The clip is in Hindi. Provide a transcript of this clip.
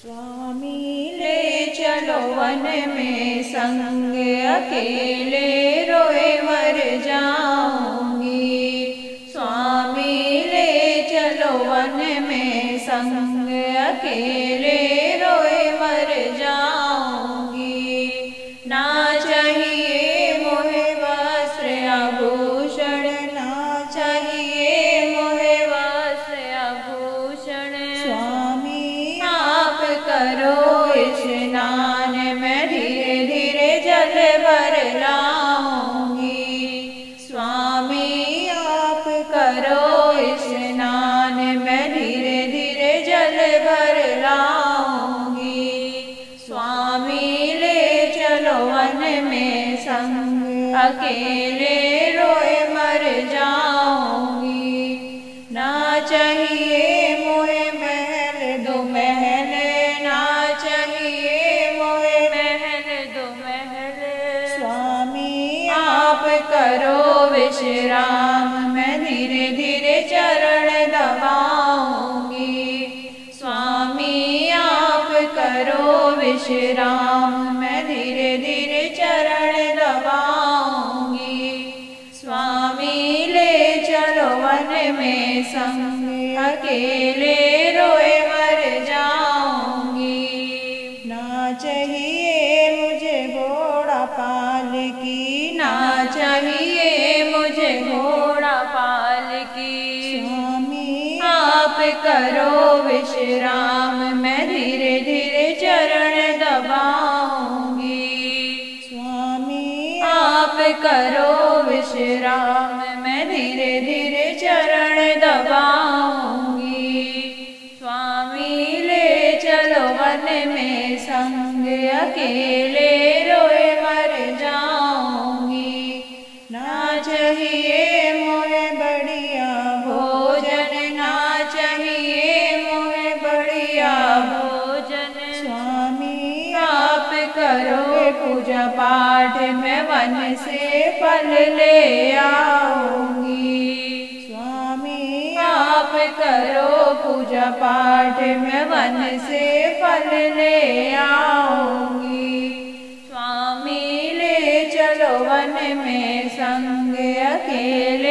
स्वामी ले चलो वन में संग, अकेले रोए मर जाऊँगी। स्वामी ले चलो वन में संग, अकेले रोए मर जाऊँगी। ना करो स्नान, मैं धीरे धीरे जल भर लाऊँगी। स्वामी, आप करो स्नान, मैं धीरे धीरे जल भर लाऊँगी। स्वामी, ले चलो वन में संग, अकेले रोए मर जाऊँगी। ना चाहिए आप करो विश्राम। मैं धीरे धीरे चरण दबाऊँगी। स्वामी, आप करो विश्राम। मैं धीरे धीरे चरण दबाऊँगी। स्वामी, ले चलो वन में संग। अकेले रोए मर जाऊँगी। ना चाहिए चाहिए मुझे घोड़ा पाल की। स्वामी आप करो विश्राम मैं धीरे धीरे चरण दबाऊँगी। स्वामी आप करो विश्राम मैं धीरे धीरे चरण दबाऊँगी। स्वामी ले चलो वन में संग अकेले ना चाहिए मोहे बढ़िया भोजन ना चाहिए मोहे बढ़िया भोजन। स्वामी आप करो पूजा पाठ में वन से फल ले आऊँगी। स्वामी आप करो पूजा पाठ में वन से फल ले É aquele